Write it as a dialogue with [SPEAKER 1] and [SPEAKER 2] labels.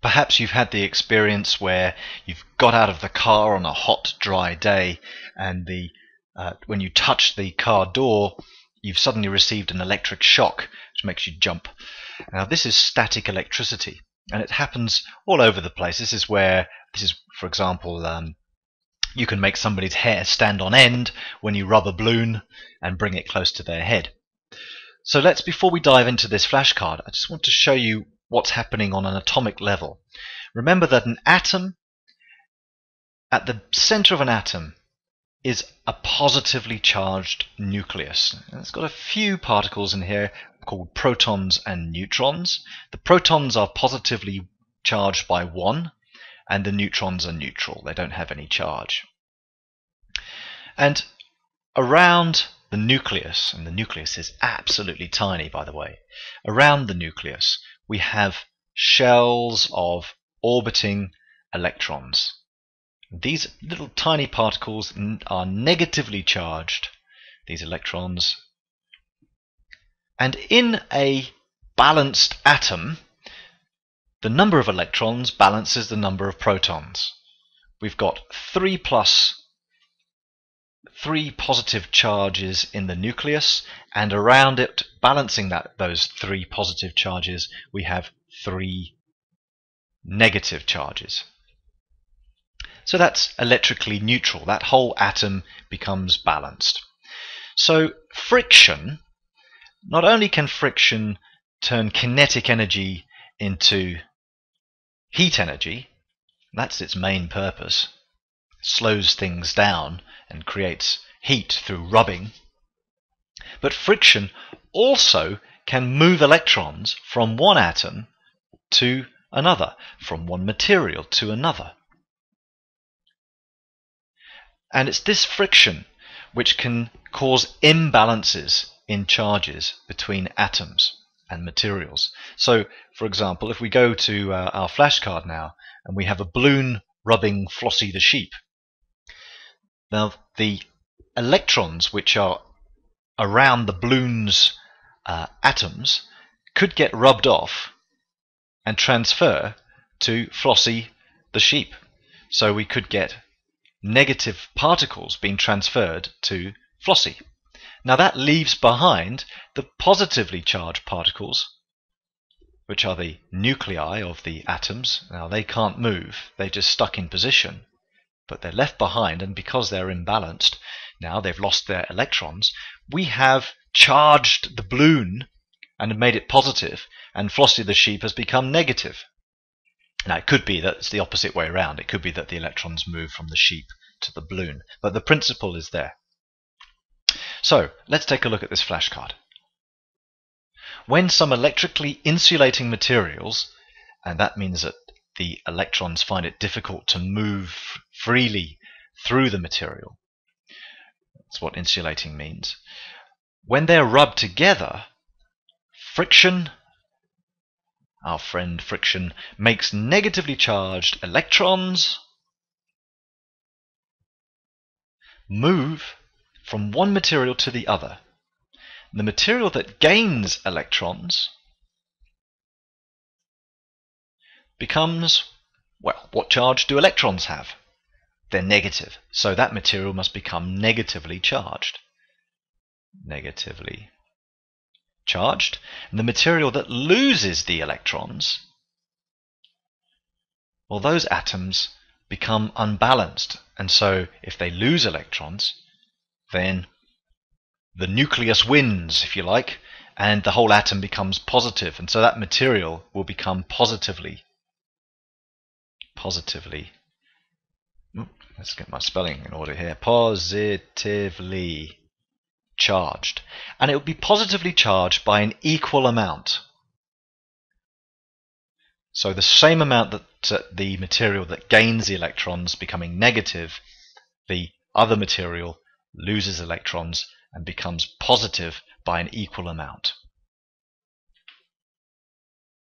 [SPEAKER 1] Perhaps you've had the experience where you've got out of the car on a hot, dry day, and the uh, when you touch the car door, you've suddenly received an electric shock, which makes you jump. Now, this is static electricity, and it happens all over the place. This is where, this is, for example, um, you can make somebody's hair stand on end when you rub a balloon and bring it close to their head. So let's, before we dive into this flashcard, I just want to show you what's happening on an atomic level. Remember that an atom, at the center of an atom, is a positively charged nucleus. And it's got a few particles in here called protons and neutrons. The protons are positively charged by 1, and the neutrons are neutral. They don't have any charge. And around the nucleus, and the nucleus is absolutely tiny, by the way, around the nucleus we have shells of orbiting electrons. These little tiny particles are negatively charged, these electrons. And in a balanced atom, the number of electrons balances the number of protons. We've got 3 plus three positive charges in the nucleus, and around it, balancing that those three positive charges, we have three negative charges. So that's electrically neutral. That whole atom becomes balanced. So friction, not only can friction turn kinetic energy into heat energy, that's its main purpose, slows things down and creates heat through rubbing. But friction also can move electrons from one atom to another, from one material to another. And it's this friction which can cause imbalances in charges between atoms and materials. So, for example, if we go to uh, our flashcard now and we have a balloon rubbing Flossie the sheep, now the electrons which are around the balloon's uh, atoms could get rubbed off and transfer to Flossie the sheep. So we could get negative particles being transferred to Flossie. Now that leaves behind the positively charged particles, which are the nuclei of the atoms. Now they can't move, they're just stuck in position, but they're left behind, and because they're imbalanced, now they've lost their electrons, we have charged the balloon and made it positive, and Flossie the sheep has become negative. Now, it could be that it's the opposite way around. It could be that the electrons move from the sheep to the balloon, but the principle is there. So, let's take a look at this flashcard. When some electrically insulating materials, and that means that the electrons find it difficult to move freely through the material, that's what insulating means. When they're rubbed together, friction our friend friction makes negatively charged electrons move from one material to the other. The material that gains electrons becomes, well, what charge do electrons have? They're negative, so that material must become negatively charged. Negatively charged, and the material that loses the electrons, well, those atoms become unbalanced. And so if they lose electrons, then the nucleus wins, if you like, and the whole atom becomes positive. And so that material will become positively, positively, let's get my spelling in order here, positively charged, and it will be positively charged by an equal amount. So the same amount that uh, the material that gains the electrons becoming negative, the other material loses electrons and becomes positive by an equal amount.